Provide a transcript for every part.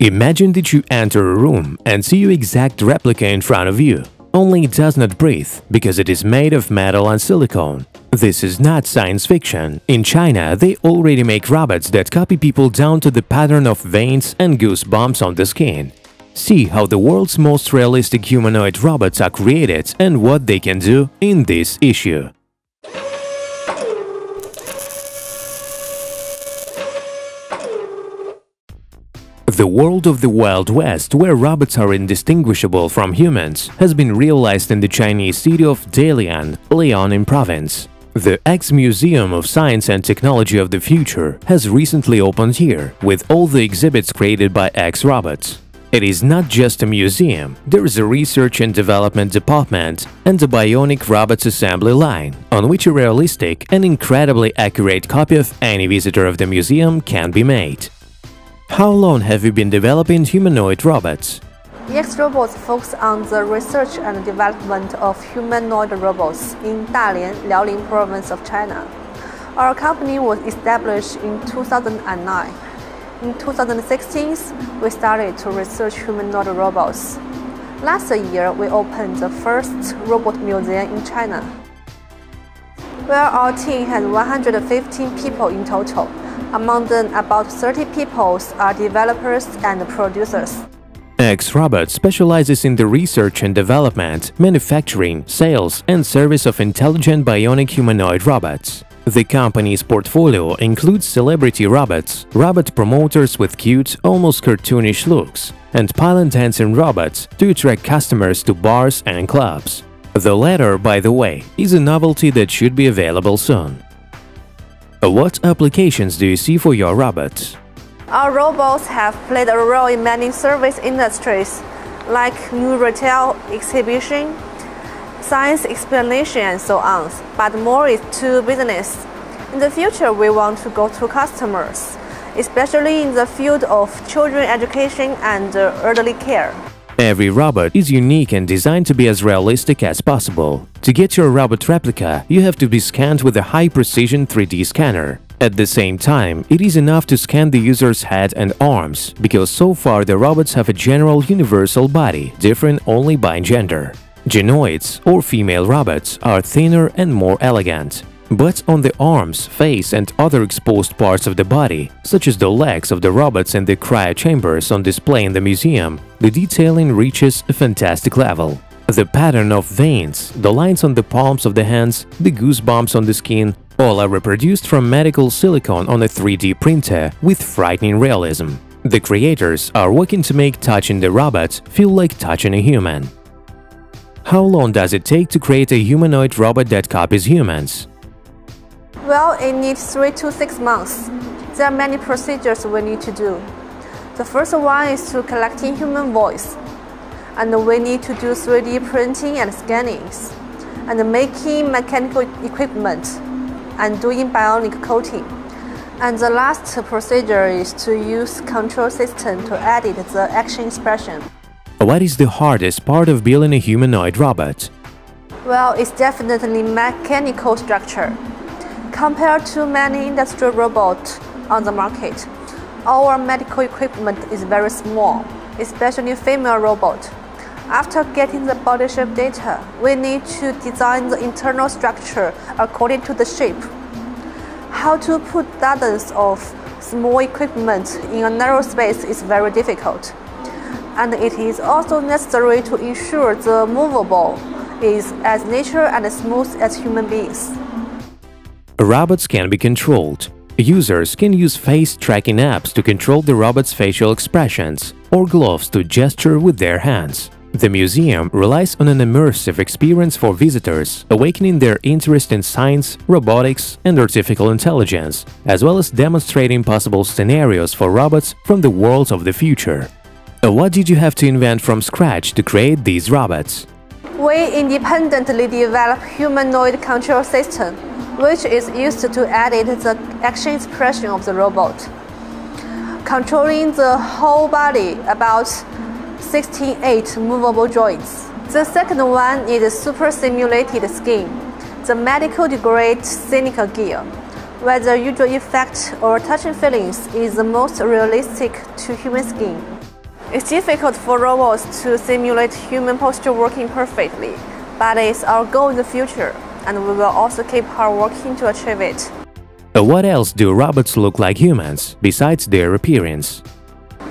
Imagine that you enter a room and see your exact replica in front of you, only it does not breathe because it is made of metal and silicone. This is not science fiction. In China, they already make robots that copy people down to the pattern of veins and goosebumps on the skin. See how the world's most realistic humanoid robots are created and what they can do in this issue. The world of the Wild West, where robots are indistinguishable from humans, has been realized in the Chinese city of Dalian, Liaoning province. The EX Museum of Science and Technology of the Future has recently opened here, with all the exhibits created by EX robots. It is not just a museum, there is a research and development department and a bionic robots assembly line, on which a realistic and incredibly accurate copy of any visitor of the museum can be made. How long have you been developing humanoid robots? EX Robots focus on the research and development of humanoid robots in Dalian, Liaoning province of China. Our company was established in 2009. In 2016, we started to research humanoid robots. Last year, we opened the first robot museum in China, where our team has 115 people in total. Among them, about 30 people are developers and producers. EX Robot specializes in the research and development, manufacturing, sales, and service of intelligent bionic humanoid robots. The company's portfolio includes celebrity robots, robot promoters with cute, almost cartoonish looks, and pilot dancing robots to attract customers to bars and clubs. The latter, by the way, is a novelty that should be available soon. Uh, what applications do you see for your robots? Our robots have played a role in many service industries, like new retail exhibition, science explanation, and so on. But more is to business. In the future, we want to go to customers, especially in the field of children education and uh, elderly care. Every robot is unique and designed to be as realistic as possible. To get your robot replica, you have to be scanned with a high-precision 3D scanner. At the same time, it is enough to scan the user's head and arms, because so far the robots have a general universal body, different only by gender. Gynoids, or female robots, are thinner and more elegant. But on the arms, face and other exposed parts of the body, such as the legs of the robots and the cryochambers on display in the museum, the detailing reaches a fantastic level. The pattern of veins, the lines on the palms of the hands, the goosebumps on the skin, all are reproduced from medical silicone on a 3D printer with frightening realism. The creators are working to make touching the robots feel like touching a human. How long does it take to create a humanoid robot that copies humans? Well, it needs three to six months. There are many procedures we need to do. The first one is to collecting human voice, and we need to do 3D printing and scannings, and making mechanical equipment, and doing bionic coating. And the last procedure is to use control system to edit the action expression. What is the hardest part of building a humanoid robot? Well, it's definitely mechanical structure. Compared to many industrial robots on the market, our medical equipment is very small, especially female robot. After getting the body shape data, we need to design the internal structure according to the shape. How to put dozens of small equipment in a narrow space is very difficult. And it is also necessary to ensure the movable is as natural and smooth as human beings. Robots can be controlled. Users can use face tracking apps to control the robot's facial expressions or gloves to gesture with their hands. The museum relies on an immersive experience for visitors, awakening their interest in science, robotics, and artificial intelligence, as well as demonstrating possible scenarios for robots from the world of the future. Uh, what did you have to invent from scratch to create these robots? We independently develop humanoid control system which is used to edit the action expression of the robot. Controlling the whole body, about 68 movable joints. The second one is super simulated skin, the medical grade silica gel, where the usual effect or touching feelings is the most realistic to human skin. It's difficult for robots to simulate human posture working perfectly, but it's our goal in the future, and we will also keep hard working to achieve it. What else do robots look like humans, besides their appearance?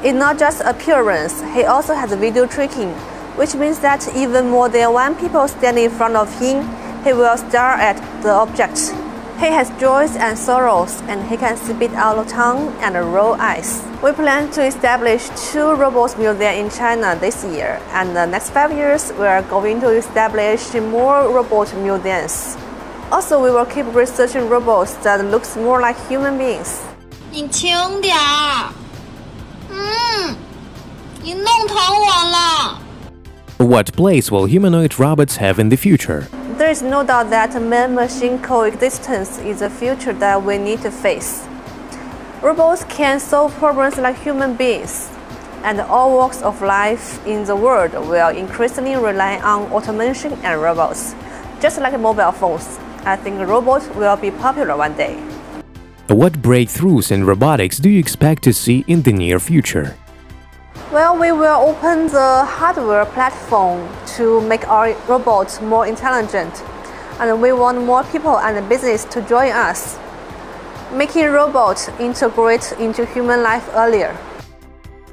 It's not just appearance, he also has video tracking, which means that even more than one people standing in front of him, he will stare at the object. He has joys and sorrows, and he can spit out the tongue and roll eyes. We plan to establish two robots museums in China this year, and the next five years we are going to establish more robot museums. Also, we will keep researching robots that looks more like human beings. 你轻点儿。嗯，你弄疼我了。 What place will humanoid robots have in the future? There is no doubt that man-machine coexistence is a future that we need to face. Robots can solve problems like human beings, and all walks of life in the world will increasingly rely on automation and robots. Just like mobile phones, I think robots will be popular one day. What breakthroughs in robotics do you expect to see in the near future? Well, we will open the hardware platform to make our robots more intelligent, and we want more people and business to join us, making robots integrate into human life earlier.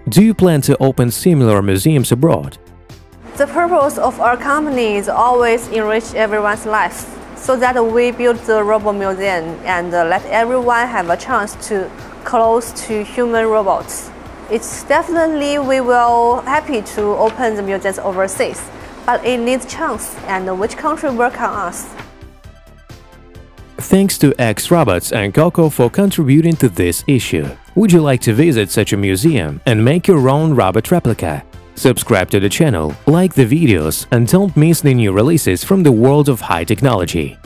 Do you plan to open similar museums abroad? The purpose of our company is always enrich everyone's life, so that we build the robot museum and let everyone have a chance to close to human robots. It's definitely we will happy to open the museums overseas, but it needs chance and which country work on us. Thanks to EX Robots and Coco for contributing to this issue. Would you like to visit such a museum and make your own robot replica? Subscribe to the channel, like the videos, and don't miss the new releases from the world of high technology.